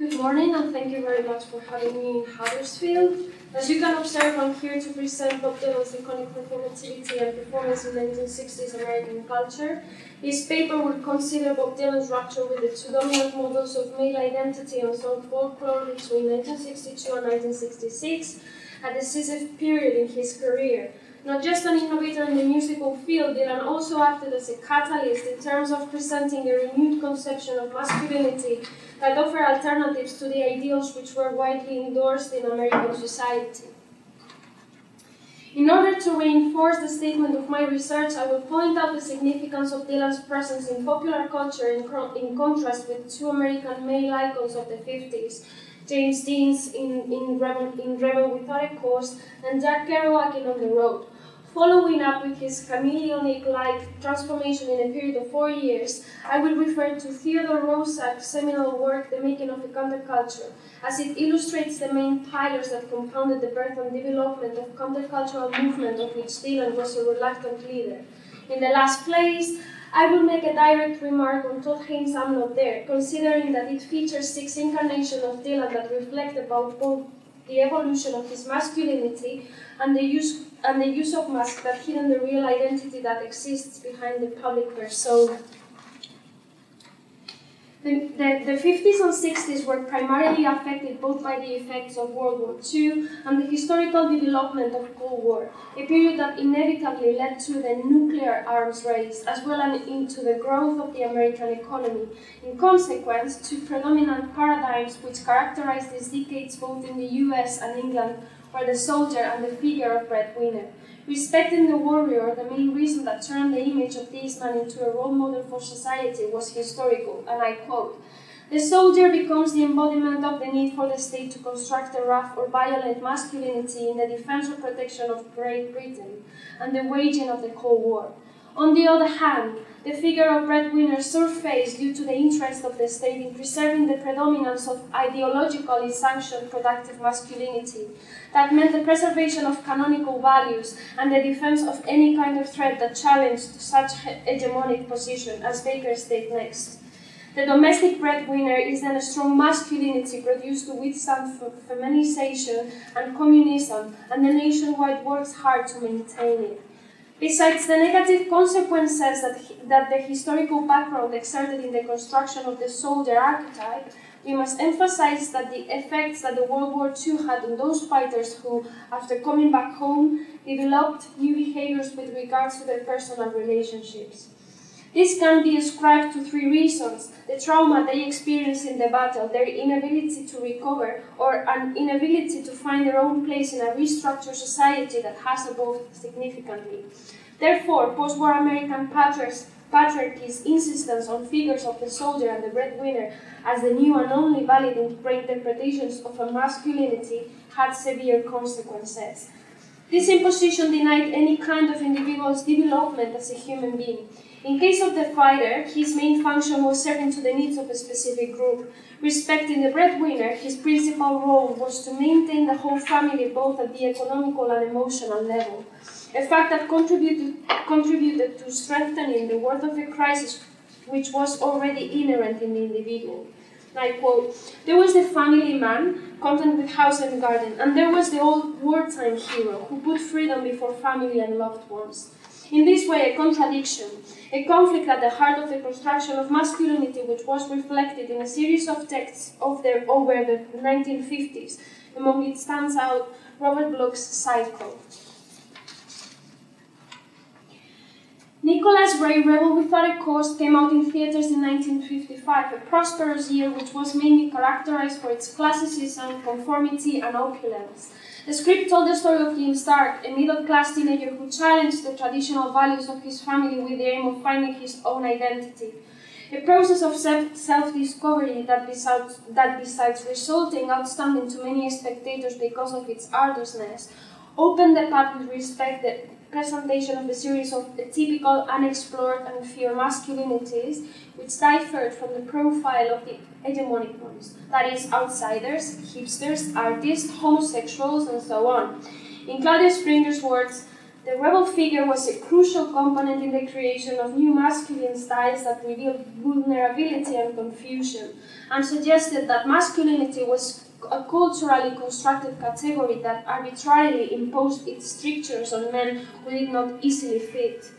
Good morning and thank you very much for having me in Huddersfield. As you can observe, I'm here to present Bob Dylan's iconic performativity and performance in 1960s American culture. This paper will consider Bob Dylan's rupture with the two dominant models of male identity and song folklore between 1962 and 1966, a decisive period in his career. Not just an innovator in the musical field, Dylan also acted as a catalyst in terms of presenting a renewed conception of masculinity that offer alternatives to the ideals which were widely endorsed in American society. In order to reinforce the statement of my research, I will point out the significance of Dylan's presence in popular culture in, in contrast with two American male icons of the 50s, James Dean's in, in, Rebel, in Rebel Without a Cause, and Jack Kerouac in On the Road. Following up with his chameleonic-like transformation in a period of four years, I will refer to Theodore Roszak's seminal work, The Making of a Counterculture, as it illustrates the main pillars that compounded the birth and development of countercultural movement of which Dylan was a reluctant leader. In the last place, I will make a direct remark on Todd Haynes' I'm Not There, considering that it features six incarnations of Dylan that reflect about both the evolution of his masculinity and the use and the use of masks that hidden the real identity that exists behind the public persona. The, the, the 50s and 60s were primarily affected both by the effects of World War II and the historical development of Cold War, a period that inevitably led to the nuclear arms race, as well as into the growth of the American economy. In consequence, two predominant paradigms which characterized these decades both in the US and England were the soldier and the figure of breadwinner. Respecting the warrior, the main reason that turned the image of this man into a role model for society was historical, and I quote, the soldier becomes the embodiment of the need for the state to construct a rough or violent masculinity in the defense or protection of Great Britain and the waging of the Cold War. On the other hand, the figure of breadwinner surfaced due to the interest of the state in preserving the predominance of ideologically sanctioned productive masculinity. That meant the preservation of canonical values and the defense of any kind of threat that challenged such hegemonic position, as Baker states next. The domestic breadwinner is then a strong masculinity produced to withstand feminization and communism, and the nationwide works hard to maintain it. Besides the negative consequences that, that the historical background exerted in the construction of the soldier archetype, we must emphasize that the effects that the World War II had on those fighters who, after coming back home, developed new behaviors with regards to their personal relationships. This can be ascribed to three reasons the trauma they experienced in the battle, their inability to recover, or an inability to find their own place in a restructured society that has evolved significantly. Therefore, post war American patriarchy's insistence on figures of the soldier and the breadwinner as the new and only valid interpretations of a masculinity had severe consequences. This imposition denied any kind of individual's development as a human being. In case of the fighter, his main function was serving to the needs of a specific group. Respecting the breadwinner, his principal role was to maintain the whole family both at the economical and emotional level. A fact that contributed, contributed to strengthening the worth of a crisis which was already inherent in the individual. I quote, there was the family man, content with house and garden, and there was the old wartime hero who put freedom before family and loved ones. In this way, a contradiction, a conflict at the heart of the construction of masculinity, which was reflected in a series of texts of the, over the 1950s. Among it stands out Robert Bloch's Psycho. Nicholas Ray, Rebel Without a Cause, came out in theaters in 1955, a prosperous year which was mainly characterized for its classicism, conformity, and opulence. The script told the story of Jim Stark, a middle-class teenager who challenged the traditional values of his family with the aim of finding his own identity. A process of self-discovery that, besides, that besides resulting outstanding to many spectators because of its arduousness, opened the path with respect presentation of a series of atypical, unexplored and feared masculinities which differed from the profile of the hegemonic ones, that is, outsiders, hipsters, artists, homosexuals, and so on. In Claudia Springer's words, The rebel figure was a crucial component in the creation of new masculine styles that revealed vulnerability and confusion, and suggested that masculinity was a culturally constructed category that arbitrarily imposed its strictures on men who did not easily fit.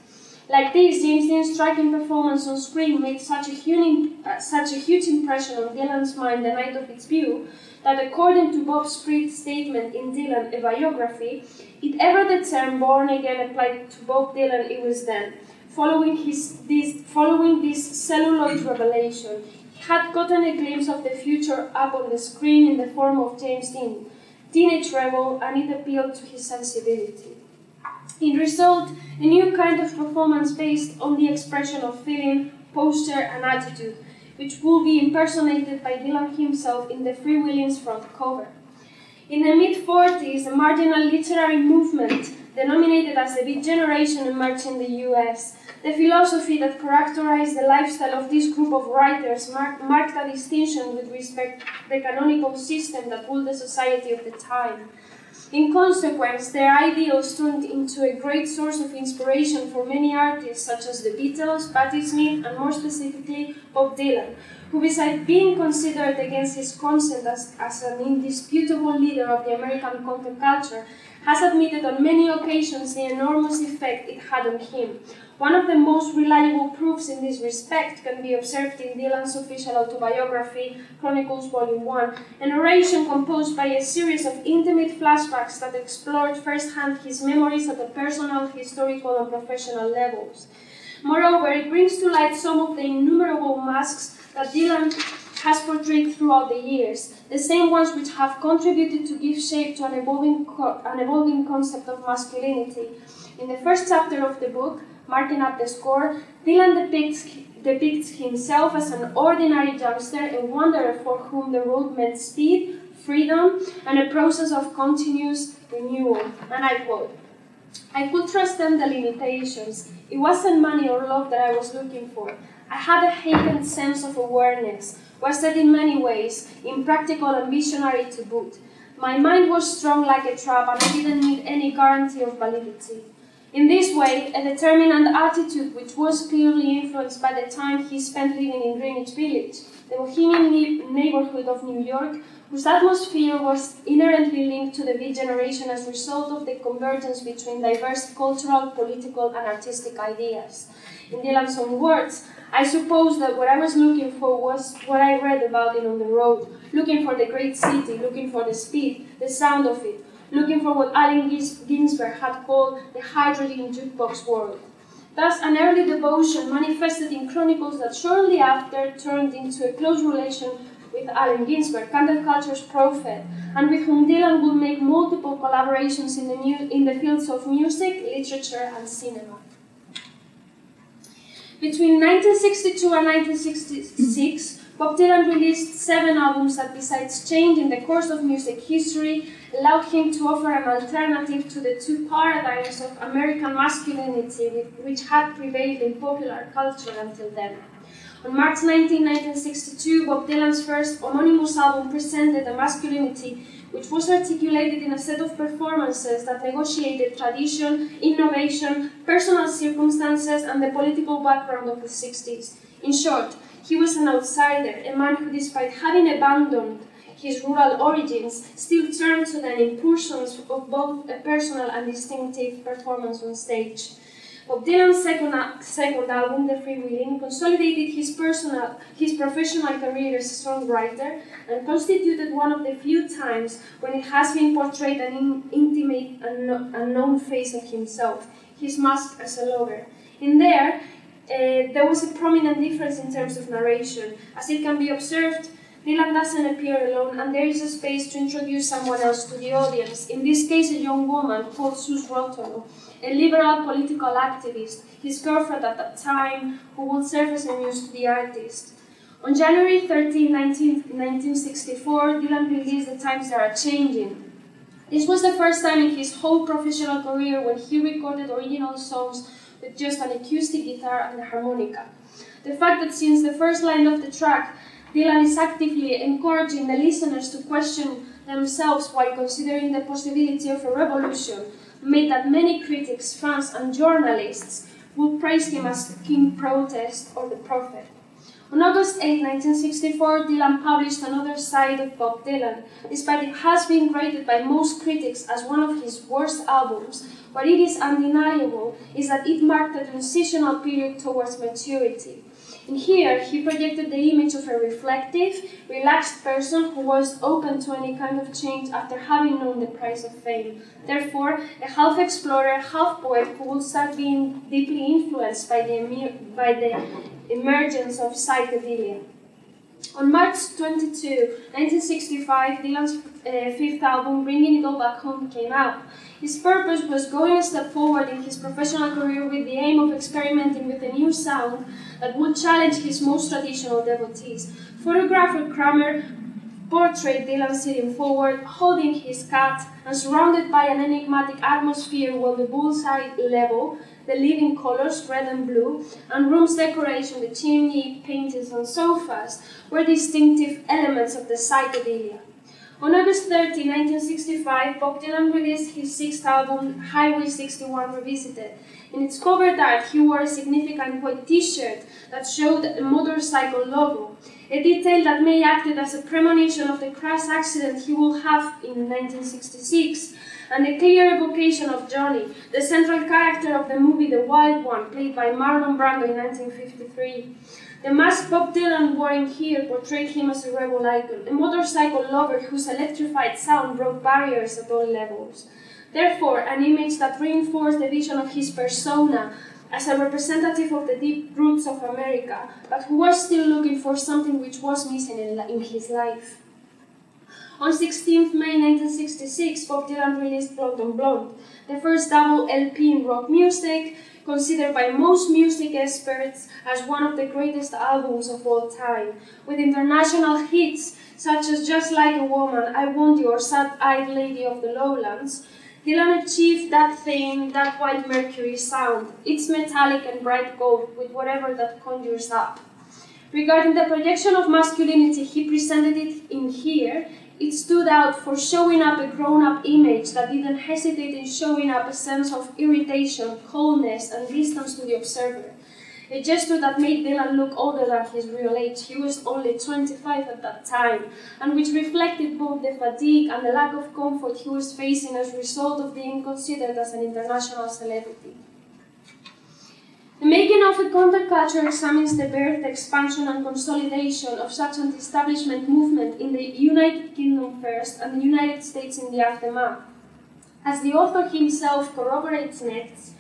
Like this, James Dean's striking performance on screen made such a, huge, uh, such a huge impression on Dylan's mind the night of its view that, according to Bob Spitz's statement in Dylan, a biography, if ever the term born again applied to Bob Dylan, it was then. Following, his, this, following this celluloid revelation, had gotten a glimpse of the future up on the screen in the form of James Dean, teenage rebel, and it appealed to his sensibility. In result, a new kind of performance based on the expression of feeling, posture, and attitude, which will be impersonated by Dylan himself in the Freewheelin's front cover. In the mid 40s, a marginal literary movement denominated as the Beat Generation emerged in the US. The philosophy that characterized the lifestyle of this group of writers mark, marked a distinction with respect to the canonical system that ruled the society of the time. In consequence, their ideals turned into a great source of inspiration for many artists such as the Beatles, Patti Smith, and more specifically Bob Dylan, who, besides being considered against his consent as, as an indisputable leader of the American counterculture, has admitted on many occasions the enormous effect it had on him, one of the most reliable proofs in this respect can be observed in Dylan's official autobiography, Chronicles Volume 1, a narration composed by a series of intimate flashbacks that explored firsthand his memories at the personal, historical, and professional levels. Moreover, it brings to light some of the innumerable masks that Dylan has portrayed throughout the years, the same ones which have contributed to give shape to an evolving, an evolving concept of masculinity. In the first chapter of the book, marking up the score, Dylan depicts, depicts himself as an ordinary youngster, a wanderer for whom the road meant speed, freedom, and a process of continuous renewal. And I quote, I could transcend the limitations. It wasn't money or love that I was looking for. I had a heightened sense of awareness, was that in many ways, impractical and visionary to boot. My mind was strong like a trap, and I didn't need any guarantee of validity. In this way, a determined attitude which was clearly influenced by the time he spent living in Greenwich Village, the bohemian neighborhood of New York, whose atmosphere was inherently linked to the beat generation as a result of the convergence between diverse cultural, political, and artistic ideas. In Dylan's own words, I suppose that what I was looking for was what I read about it on the road, looking for the great city, looking for the speed, the sound of it, looking for what Allen Ginsberg had called the hydrogen jukebox world. Thus, an early devotion manifested in chronicles that shortly after turned into a close relation with Allen Ginsberg, counterculture's prophet, and with whom Dylan would make multiple collaborations in the, in the fields of music, literature, and cinema. Between 1962 and 1966, Bob Dylan released seven albums that, besides changing the course of music history, allowed him to offer an alternative to the two paradigms of American masculinity which had prevailed in popular culture until then. On March 19, 1962, Bob Dylan's first homonymous album presented a masculinity which was articulated in a set of performances that negotiated tradition, innovation, personal circumstances, and the political background of the 60s. In short, he was an outsider, a man who, despite having abandoned his rural origins, still turned to the impulsions of both a personal and distinctive performance on stage. Bob Dylan's second, second album, The Freewheeling, consolidated his personal, his professional career as a songwriter and constituted one of the few times when it has been portrayed an in, intimate and unknown face of himself, his mask as a lover. In there, uh, there was a prominent difference in terms of narration. As it can be observed, Dylan doesn't appear alone, and there is a space to introduce someone else to the audience, in this case, a young woman called Suze Rotolo, a liberal political activist, his girlfriend at that time, who would serve as a muse to the artist. On January 13, 19, 1964, Dylan released The Times Are Changing. This was the first time in his whole professional career when he recorded original songs with just an acoustic guitar and a harmonica. The fact that since the first line of the track, Dylan is actively encouraging the listeners to question themselves while considering the possibility of a revolution made that many critics, fans, and journalists would praise him as King Protest or the Prophet. On August 8, 1964, Dylan published another side of Bob Dylan. Despite it has been rated by most critics as one of his worst albums, what it is undeniable is that it marked a transitional period towards maturity. In here, he projected the image of a reflective, relaxed person who was open to any kind of change after having known the price of fame. Therefore, a half explorer, half poet who would start being deeply influenced by the, by the emergence of psychedelia. On March 22, 1965, Dylan's uh, fifth album, Bringing It All Back Home, came out. His purpose was going a step forward in his professional career with the aim of experimenting with a new sound that would challenge his most traditional devotees. Photographer Kramer portrayed Dylan sitting forward, holding his cat, and surrounded by an enigmatic atmosphere while the bullseye level, the living colors, red and blue, and room's decoration, the chimney, paintings, and sofas, were distinctive elements of the psychedelia. On August 30, 1965, Bob Dylan released his sixth album, Highway 61 Revisited. In its cover art, he wore a significant white t-shirt that showed a motorcycle logo, a detail that may acted as a premonition of the crash accident he will have in 1966, and a clear evocation of Johnny, the central character of the movie The Wild One, played by Marlon Brando in 1953. The mask Bob Dylan in here portrayed him as a rebel icon, a motorcycle lover whose electrified sound broke barriers at all levels. Therefore, an image that reinforced the vision of his persona as a representative of the deep roots of America, but who was still looking for something which was missing in, in his life. On 16 May 1966, Bob Dylan released Blonde on Blonde, the first double LP in rock music, considered by most music experts as one of the greatest albums of all time, with international hits such as Just Like a Woman, I Want You, or Sad Eyed Lady of the Lowlands. Dylan achieved that thing, that white mercury sound. It's metallic and bright gold, with whatever that conjures up. Regarding the projection of masculinity, he presented it in here it stood out for showing up a grown up image that didn't hesitate in showing up a sense of irritation, coldness, and distance to the observer. A gesture that made Dylan look older than his real age. He was only 25 at that time, and which reflected both the fatigue and the lack of comfort he was facing as a result of being considered as an international celebrity. The making of a counterculture examines the birth, expansion, and consolidation of such an establishment movement in the United Kingdom first and the United States in the aftermath. As the author himself corroborates next,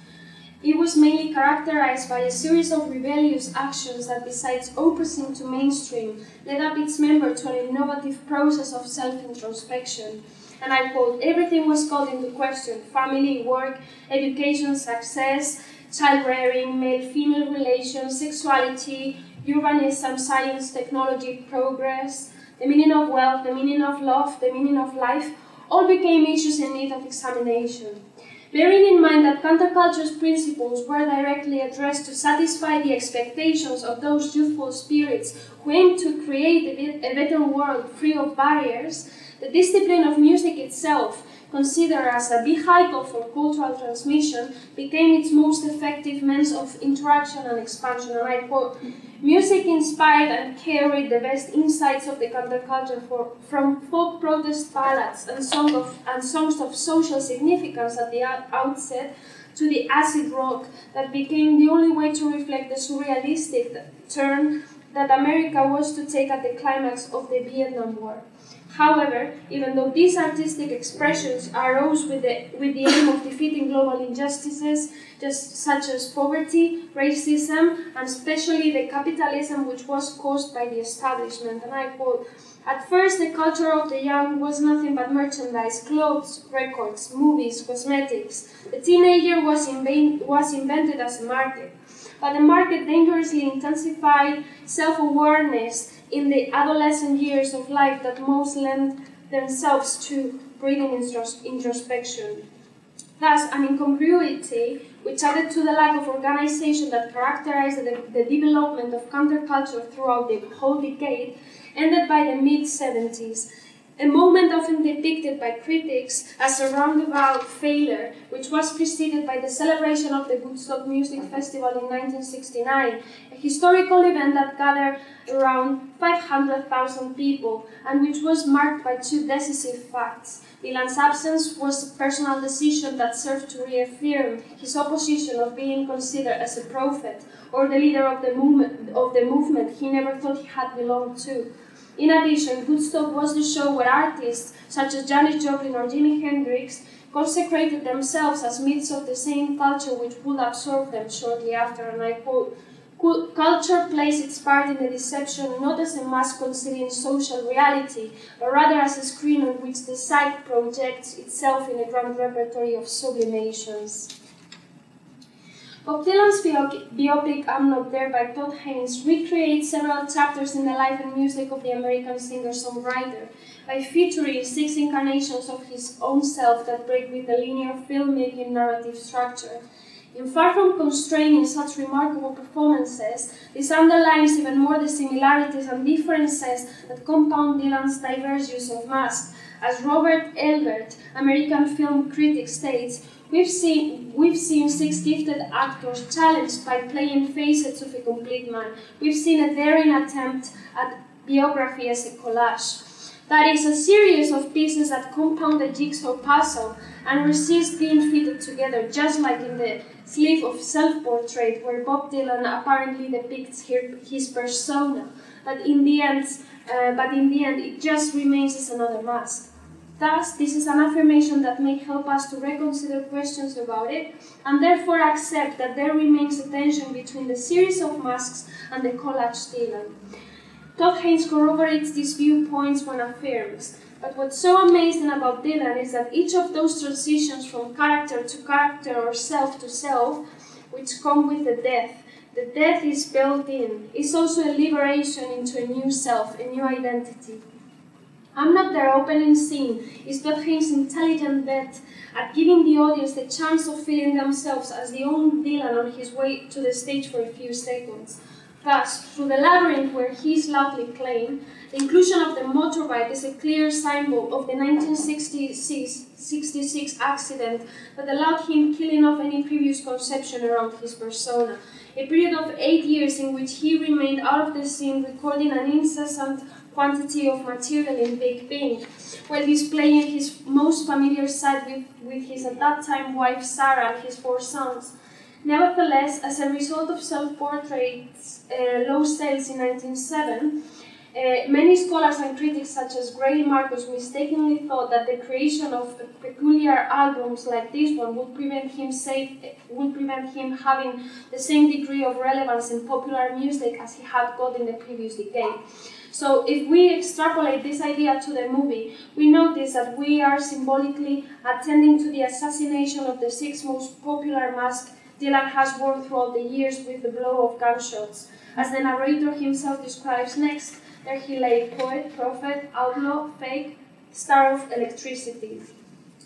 it was mainly characterized by a series of rebellious actions that, besides opposing to mainstream, led up its members to an innovative process of self-introspection. And I quote, everything was called into question, family, work, education, success, child rearing, male female relations, sexuality, urbanism, science, technology, progress, the meaning of wealth, the meaning of love, the meaning of life, all became issues in need of examination. Bearing in mind that counterculture's principles were directly addressed to satisfy the expectations of those youthful spirits who aimed to create a better world free of barriers, the discipline of music itself considered as a vehicle for cultural transmission, became its most effective means of interaction and expansion. And I quote, Music inspired and carried the best insights of the counterculture for, from folk protest ballads and, song of, and songs of social significance at the outset to the acid rock that became the only way to reflect the surrealistic turn that America was to take at the climax of the Vietnam War. However, even though these artistic expressions arose with the, with the aim of defeating global injustices, just such as poverty, racism, and especially the capitalism which was caused by the establishment, and I quote, at first, the culture of the young was nothing but merchandise, clothes, records, movies, cosmetics. The teenager was, was invented as a market. But the market dangerously intensified self awareness in the adolescent years of life that most lend themselves to breathing introspection. Thus, an incongruity which added to the lack of organization that characterized the, the development of counterculture throughout the whole decade ended by the mid 70s. A moment often depicted by critics as a roundabout failure, which was preceded by the celebration of the Woodstock Music Festival in 1969, a historical event that gathered around 500,000 people and which was marked by two decisive facts. Dylan's absence was a personal decision that served to reaffirm his opposition of being considered as a prophet or the leader of the movement, of the movement he never thought he had belonged to. In addition, Woodstock was the show where artists such as Janis Joplin or Jimi Hendrix consecrated themselves as myths of the same culture which would absorb them shortly after, and I quote, Culture plays its part in the deception not as a mask concealing social reality, but rather as a screen on which the psyche projects itself in a grand repertory of sublimations. Bob Dylan's biopic I'm Not There by Todd Haynes recreates several chapters in the life and music of the American singer-songwriter by featuring six incarnations of his own self that break with the linear filmmaking narrative structure. In far from constraining such remarkable performances, this underlines even more the similarities and differences that compound Dylan's diverse use of masks. As Robert Ebert, American film critic, states, We've seen, we've seen six gifted actors challenged by playing facets of a complete man. We've seen a daring attempt at biography as a collage. That is a series of pieces that compound the jigsaw puzzle and resist being fitted together, just like in the sleeve of self-portrait, where Bob Dylan apparently depicts his persona, but in the end, uh, but in the end, it just remains as another mask. Thus, this is an affirmation that may help us to reconsider questions about it, and therefore accept that there remains a tension between the series of masks and the collage Dylan. Todd Haynes corroborates these viewpoints when affirms, but what's so amazing about Dylan is that each of those transitions from character to character or self to self, which come with the death, the death is built in, is also a liberation into a new self, a new identity. I'm Not There opening scene is Todd Haynes' intelligent bet at giving the audience the chance of feeling themselves as the own Dylan on his way to the stage for a few seconds. Thus, through the labyrinth where he is loudly playing, the inclusion of the motorbike is a clear symbol of the 1966 accident that allowed him killing off any previous conception around his persona. A period of eight years in which he remained out of the scene, recording an incessant quantity of material in Big Pink, while displaying his most familiar side with, with his at that time wife Sarah and his four sons. Nevertheless, as a result of self-portraits' uh, low sales in 1907, uh, many scholars and critics, such as Greil Marcus, mistakenly thought that the creation of peculiar albums like this one would prevent him safe, would prevent him having the same degree of relevance in popular music as he had got in the previous decade. So if we extrapolate this idea to the movie, we notice that we are symbolically attending to the assassination of the six most popular masks Dylan has worn throughout the years with the blow of gunshots. As the narrator himself describes next, there he lay poet, prophet, outlaw, fake, star of electricity.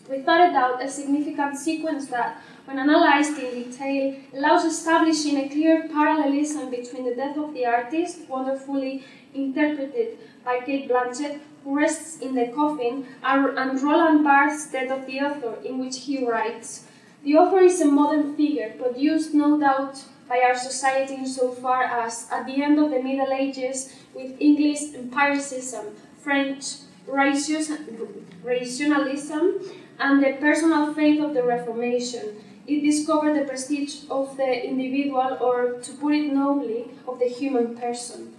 Without a doubt, a significant sequence that, when analyzed in detail, allows establishing a clear parallelism between the death of the artist, wonderfully interpreted by Cate Blanchett, who rests in the coffin, and Roland Barthes' death of the author, in which he writes, The author is a modern figure, produced no doubt by our society insofar as, at the end of the Middle Ages, with English empiricism, French rationalism, and the personal faith of the Reformation, it discovered the prestige of the individual, or to put it nobly, of the human person.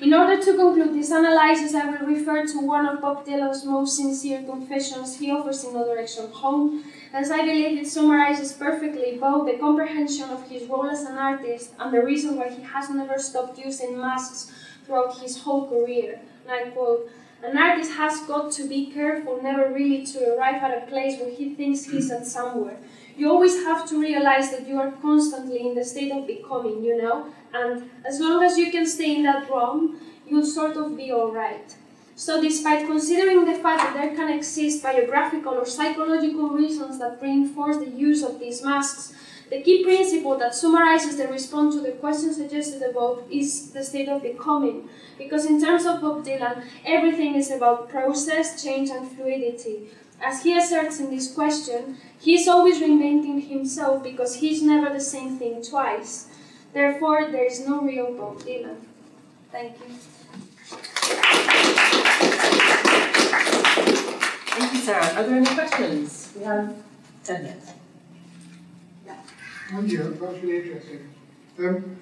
In order to conclude this analysis, I will refer to one of Bob Dylan's most sincere confessions he offers in No Direction Home, as I believe it summarizes perfectly both the comprehension of his role as an artist and the reason why he has never stopped using masks throughout his whole career. And I quote, an artist has got to be careful never really to arrive at a place where he thinks he's at somewhere. You always have to realize that you are constantly in the state of becoming, you know, and as long as you can stay in that realm, you'll sort of be alright. So, despite considering the fact that there can exist biographical or psychological reasons that reinforce the use of these masks, The key principle that summarizes the response to the question suggested above is the state of becoming. Because in terms of Bob Dylan, everything is about process, change, and fluidity. As he asserts in this question, he is always reinventing himself because he's never the same thing twice. Therefore, there is no real Bob Dylan. Thank you. Thank you, Sarah. Are there any questions? We have 10 minutes. Thank you. That's really interesting. Um,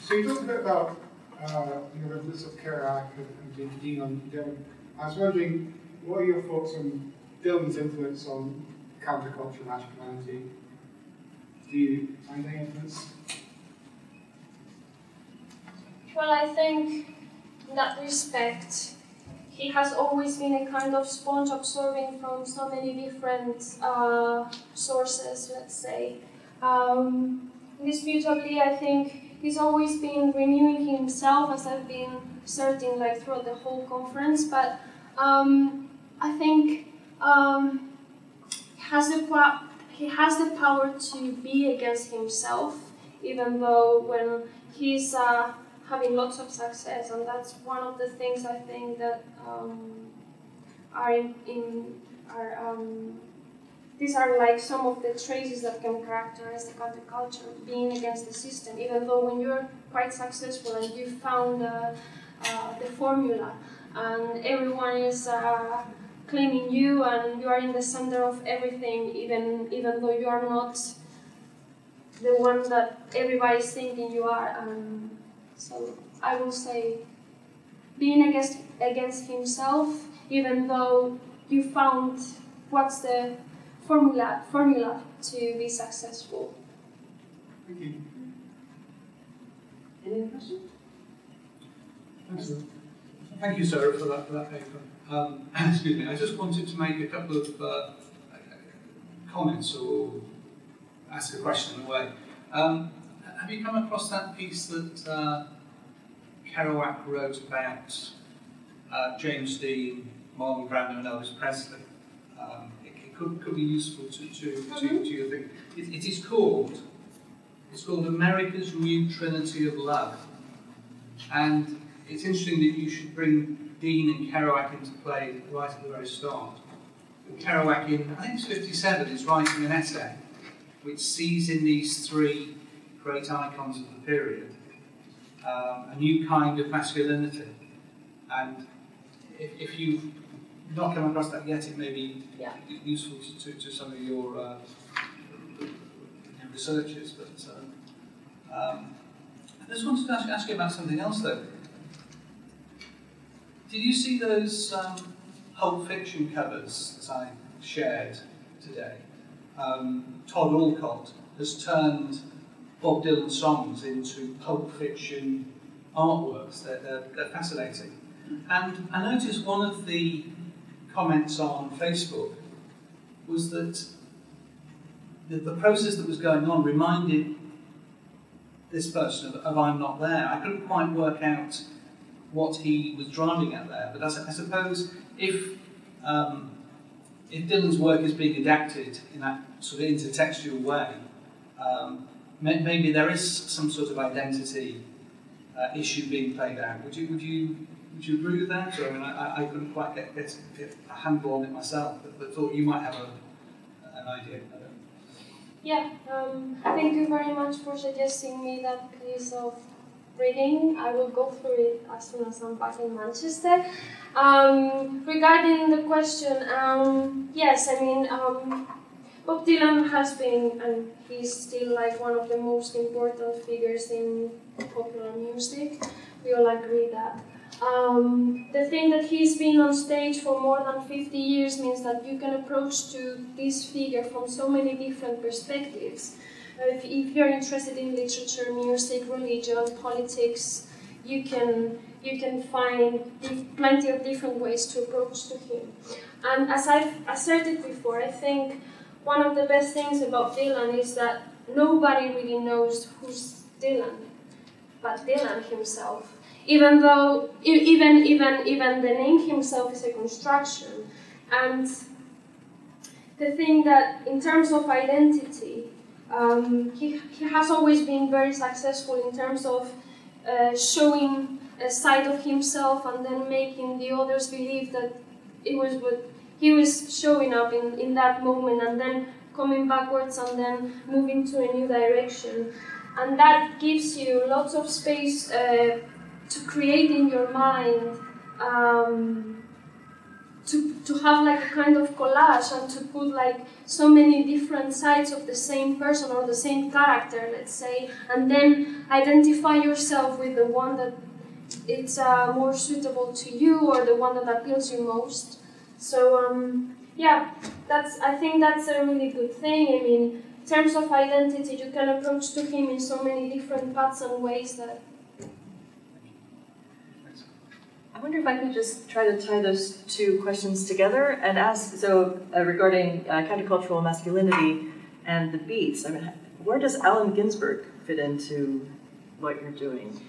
so you talked a bit about uh, you know, the of Kerouac and, and being keen on Dylan. I was wondering, what are your thoughts on Dylan's influence on counterculture masculinity? Do you find any influence? Well, I think in that respect, he has always been a kind of sponge absorbing from so many different uh, sources, let's say. Um, indisputably, I think he's always been renewing himself, as I've been certain like throughout the whole conference. But um, I think um, he has the he has the power to be against himself, even though when he's uh, having lots of success, and that's one of the things I think that um, are in, in are um, these are like some of the traces that can characterize the counterculture, being against the system, even though when you're quite successful and you found uh, uh, the formula and everyone is uh, claiming you and you are in the center of everything, even, even though you are not the one that everybody's thinking you are. Um, so I will say being against, against himself, even though you found what's the formula, formula to be successful. Thank you. Any questions? Thank you, Sarah, for that, for that paper. Um, excuse me, I just wanted to make a couple of uh, comments or ask a question in a way. Um, have you come across that piece that uh, Kerouac wrote about uh, James Dean, Marlon Brando, and Elvis Presley? Um, could, could be useful to, to, to, mm-hmm. to your thing. It, it is called, it's called America's New Trinity of Love. And it's interesting that you should bring Dean and Kerouac into play right at the very start. And Kerouac in, I think it's 57, is writing an essay which sees in these three great icons of the period um, a new kind of masculinity. And if, if you've not come across that yet, it may be yeah. useful to, to, to, some of your, uh, researchers. But uh, um, I just wanted to ask, ask, you about something else, though. Did you see those um, Pulp Fiction covers that I shared today? Um, Todd Alcott has turned Bob Dylan songs into Pulp Fiction artworks. They're, they're, they're fascinating. And I noticed one of the comments on Facebook was that the, the process that was going on reminded this person of, of, I'm not there. I couldn't quite work out what he was driving at there, but I, I suppose if um, if Dylan's work is being adapted in that sort of intertextual way, um, maybe there is some sort of identity uh, issue being played out. Would you would you would you agree with that? Or, I mean, I, I couldn't quite get, get, get, a handle on it myself, but, but thought you might have a, an idea. Yeah, um, thank you very much for suggesting me that piece of reading. I will go through it as soon as I'm back in Manchester. Um, regarding the question, um, yes, I mean, um, Bob Dylan has been, and he's still like one of the most important figures in popular music. We all agree that. Um, the thing that he's been on stage for more than 50 years means that you can approach to this figure from so many different perspectives. Uh, if, if, you're interested in literature, music, religion, politics, you can you can find plenty of different ways to approach to him. And as I've asserted before, I think one of the best things about Dylan is that nobody really knows who's Dylan, but Dylan himself even though even even even the name himself is a construction and the thing that in terms of identity um, he, he has always been very successful in terms of uh, showing a side of himself and then making the others believe that it was what he was showing up in, in that moment and then coming backwards and then moving to a new direction. And that gives you lots of space uh, to create in your mind, um, to, to have like a kind of collage and to put like so many different sides of the same person or the same character, let's say, and then identify yourself with the one that it's uh, more suitable to you or the one that appeals you most. So um, yeah, that's I think that's a really good thing. I mean, in terms of identity, you can approach to him in so many different paths and ways that. I wonder if I could just try to tie those two questions together and ask. So uh, regarding uh, countercultural masculinity and the beats, I mean, where does Allen Ginsberg fit into what you're doing?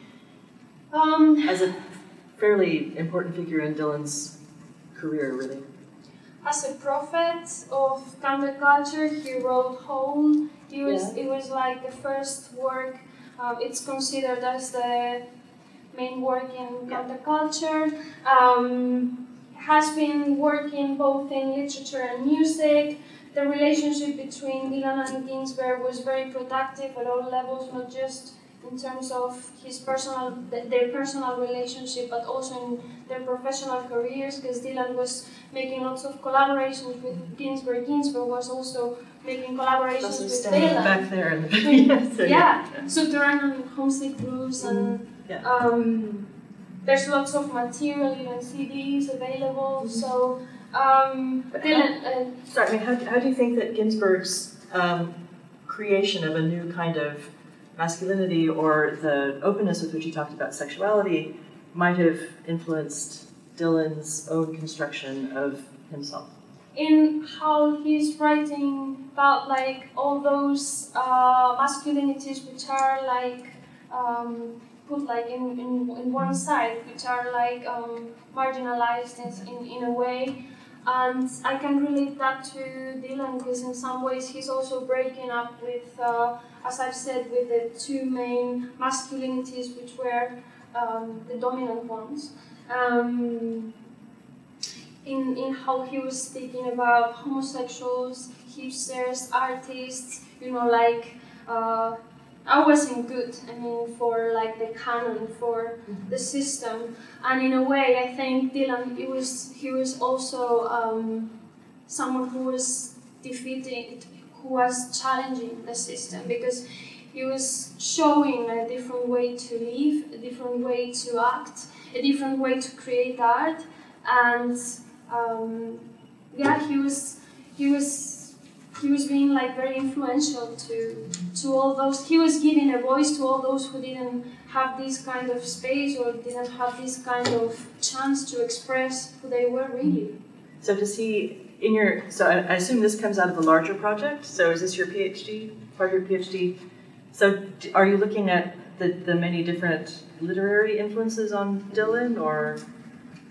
Um, As a fairly important figure in Dylan's career, really. As a prophet of counterculture, he wrote Howl. He was, Yeah. It was like the first work. Um, it's considered as the main work in counterculture. Um, has been working both in literature and music. The relationship between Dylan and Ginsberg was very productive at all levels, not just in terms of his personal, their personal relationship, but also in their professional careers. Because Dylan was making lots of collaborations with Ginsberg. Ginsberg was also making collaborations Also with Dylan. back there. And With- so, yeah, Subterranean Homesick Blues and Yeah. um, there's lots of material, even CDs available. So um, But Dylan, uh, Sorry, I mean, how, how do you think that Ginsberg's um, creation of a new kind of masculinity or the openness with which he talked about sexuality might have influenced Dylan's own construction of himself? in how he's writing about like all those uh, masculinities which are like um, put like in, in, in one side, which are like um, marginalized in, in, in a way. And I can relate that to Dylan because in some ways he's also breaking up with, uh, as I've said, with the two main masculinities which were um, the dominant ones. Um, in, in how he was speaking about homosexuals, hipsters, artists, you know, like uh, I wasn't good. I mean, for like the canon, for the system, and in a way, I think Dylan, he was he was also um, someone who was defeating, who was challenging the system because he was showing a different way to live, a different way to act, a different way to create art, and um, yeah, he was he was he was being like very influential to to all those. He was giving a voice to all those who didn't have this kind of space or didn't have this kind of chance to express who they were really. So does he, in your, so I, I assume this comes out of a larger project? So is this your PhD, part of your PhD? So are you looking at the, the many different literary influences on Dylan or?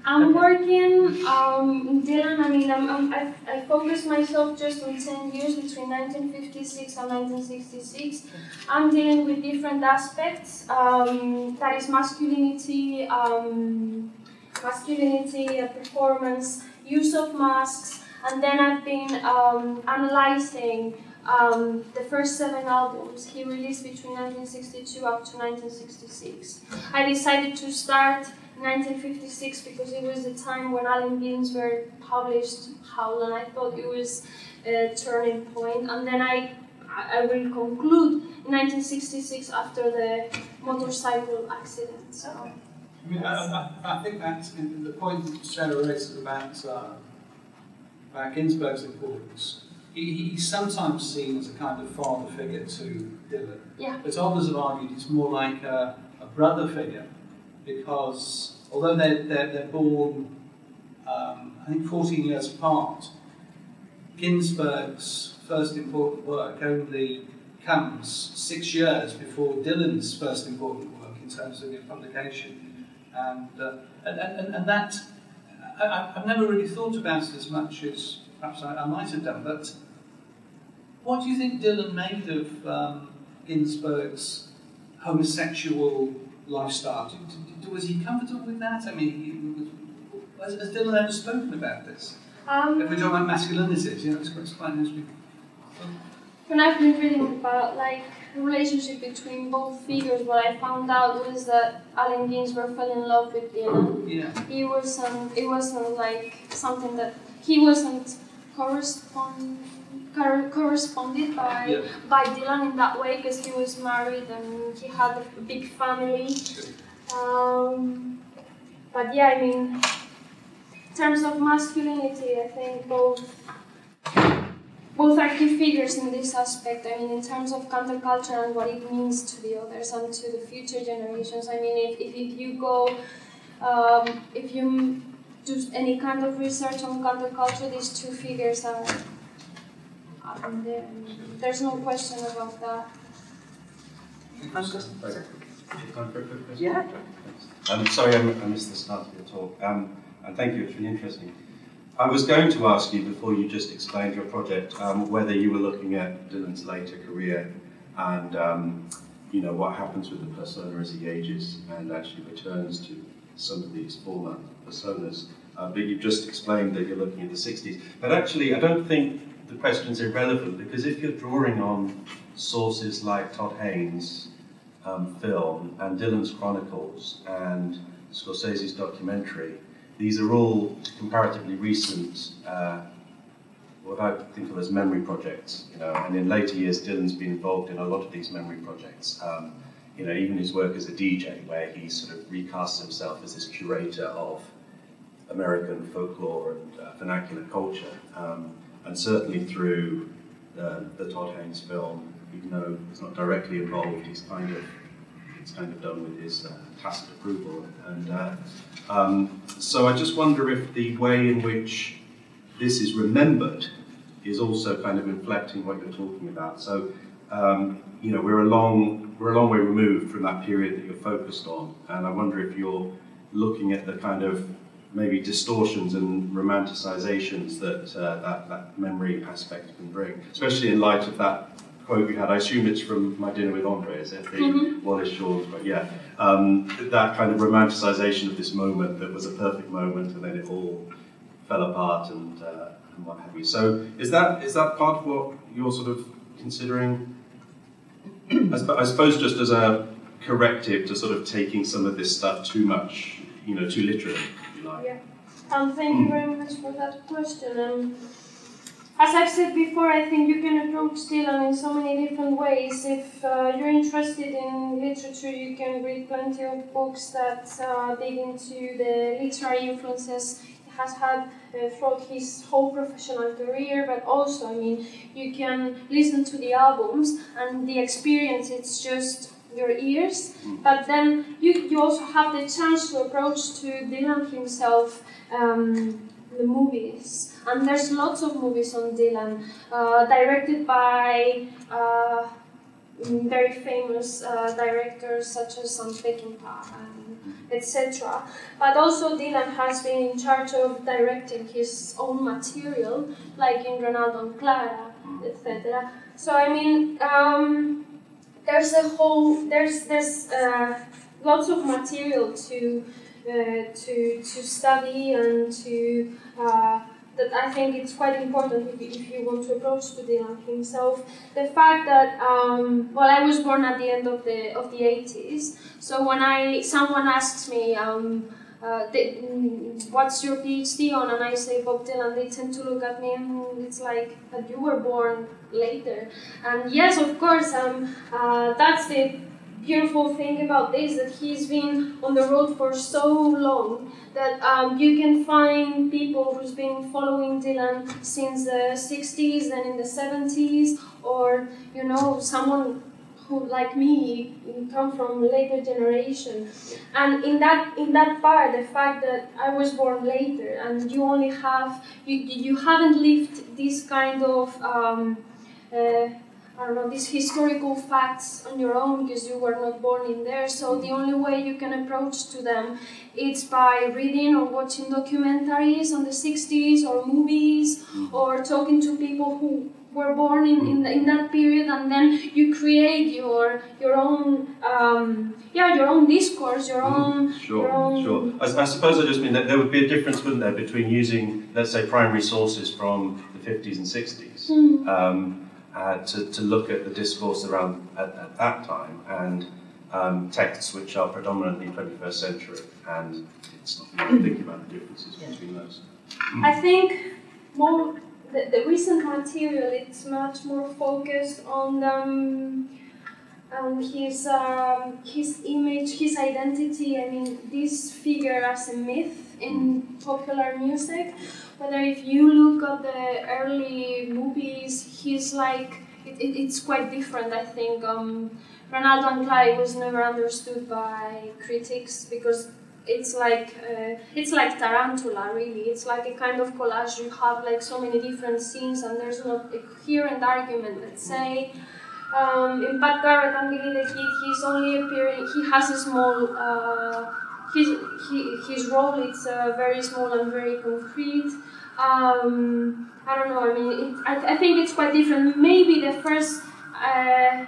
I'm Okay. working um, Dylan. I mean, I'm, I'm, I, I focused myself just on 10 years between 1956 and 1966. I'm dealing with different aspects. Um, that is masculinity, um, masculinity, uh, performance, use of masks, and then I've been um, analyzing um, the first seven albums he released between 1962 up to 1966. I decided to start 1956 because it was the time when Allen Ginsberg published Howl, and I thought it was a turning point. And then I, I will conclude in 1966 after the motorcycle accident. So. I mean, I, I, I think that's the point that Sarah raises about, uh, about Ginsberg's importance. He, he's sometimes seen as a kind of father figure to Dylan. Yeah. But others have argued it's more like a, a brother figure because although they're, they're, they're born, um, I think, 14 years apart, Ginsberg's first important work only comes six years before Dylan's first important work in terms of publication. And, uh, and, and, and that, I, I've never really thought about it as much as perhaps I, I might have done, but what do you think Dylan made of um, Ginsberg's homosexual lifestyle? Was he comfortable with that? I mean, has, has Dylan ever spoken about this? Um, if we talk about masculinities, you know, it's quite, quite interesting. When I've been reading about like the relationship between both figures, what I found out was that Allen Ginsberg fell in love with Dylan. Yeah. He wasn't. It wasn't like something that he wasn't correspond corresponded by yeah. by Dylan in that way because he was married and he had a big family. Um, but yeah, I mean, in terms of masculinity, I think both both are key figures in this aspect. I mean, in terms of counterculture and what it means to the others and to the future generations. I mean, if, if, if you go, um, if you do any kind of research on counterculture, these two figures are up in there. There's no question about that. Yeah. Um, sorry, I, I missed the start of your talk. Um, and thank you, it's really interesting. I was going to ask you before you just explained your project um, whether you were looking at Dylan's later career and um, you know what happens with the persona as he ages and actually returns to some of these former personas. Uh, but you've just explained that you're looking at the 60s. But actually, I don't think the question's irrelevant because if you're drawing on sources like Todd Haynes' um, film and Dylan's Chronicles and Scorsese's documentary, these are all comparatively recent, uh, what I think of as memory projects. You know, and in later years, Dylan's been involved in a lot of these memory projects. Um, you know, even his work as a DJ, where he sort of recasts himself as this curator of American folklore and uh, vernacular culture, um, and certainly through uh, the Todd Haynes film, even though he's not directly involved, he's kind of it's kind of done with his uh, tacit approval. And uh, um, so I just wonder if the way in which this is remembered is also kind of inflecting what you're talking about. So um, you know we're a long we're a long way removed from that period that you're focused on, and I wonder if you're looking at the kind of maybe distortions and romanticizations that, uh, that that memory aspect can bring, especially in light of that quote you had. I assume it's from My Dinner with Andre, is it? The Mhm. Wallace Shawn's, but yeah, um, that kind of romanticization of this moment that was a perfect moment and then it all fell apart and, uh, and what have you. So is that is that part of what you're sort of considering? I, sp- I suppose just as a corrective to sort of taking some of this stuff too much, you know, too literally, if you like. Yeah. Um, thank you very much for that question. Um, as I've said before, I think you can approach Dylan in so many different ways. If uh, you're interested in literature, you can read plenty of books that uh, dig into the literary influences he has had uh, throughout his whole professional career. But also, I mean, you can listen to the albums and the experience. It's just your ears. But then you, you also have the chance to approach to Dylan himself. Um, the movies. And there's lots of movies on Dylan, uh, directed by uh, very famous uh, directors such as Sam Peckinpah and etc. But also Dylan has been in charge of directing his own material, like in Renaldo and Clara, etc. So I mean, um, there's a whole there's there's uh, lots of material to to to study and to uh, that I think it's quite important if you, if you want to approach to Dylan himself. The fact that um, well, I was born at the end of the of the eighties, so when I someone asks me. Um, uh, they, mm, what's your PhD on? And I say Bob Dylan. They tend to look at me and it's like, but you were born later. And yes, of course, um, uh, that's the beautiful thing about this that he's been on the road for so long that um, you can find people who's been following Dylan since the 60s and in the 70s, or you know, someone who like me come from later generation. And in that in that part the fact that i was born later and you only have you, you haven't lived this kind of um, uh, I don't know, these historical facts on your own because you were not born in there. So the only way you can approach to them is by reading or watching documentaries on the 60s or movies or talking to people who were born in, in, in that period and then you create your your own um, yeah your own discourse your own Sure, your own sure. I, I suppose I just mean that there would be a difference, wouldn't there, between using, let's say, primary sources from the 50s and 60s Hmm. um, uh, to, to look at the discourse around at, at that time and um, texts which are predominantly 21st century, and it's not really thinking about the differences Yeah. between those. I think more the, the recent material it's much more focused on um, um, his um, his image, his identity. I mean, this figure as a myth in popular music. Whether if you look at the early movies, he's like it, it, it's quite different. I think. Um, Renaldo and Clyde was never understood by critics because it's like uh, it's like tarantula really. It's like a kind of collage. You have like so many different scenes and there's not a coherent argument let's say. Um, in Pat Garrett and Billy the Kid he's only appearing he has a small uh, his, he, his role is uh, very small and very concrete um, I don't know I mean it, I, I think it's quite different maybe the first uh,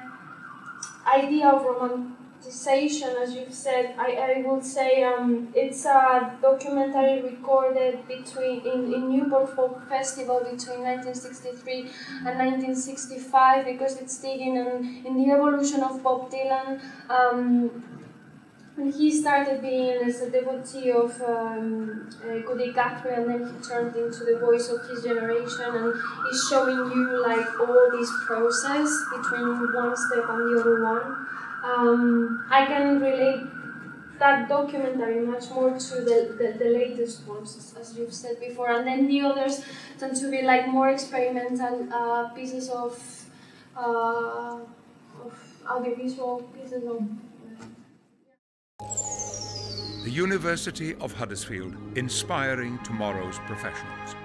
idea of romanticization, as you've said, I, I would say um, it's a documentary recorded between in, in Newport Folk Festival between 1963 and 1965 because it's digging in, in the evolution of Bob Dylan. Um, and he started being as a devotee of um, uh, Guthrie, and then he turned into the voice of his generation, and he's showing you like all this process between one step and the other one. Um, I can relate that documentary much more to the, the, the latest ones, as, as you've said before, and then the others tend to be like more experimental uh, pieces of, uh, of audiovisual pieces of. The University of Huddersfield, inspiring tomorrow's professionals.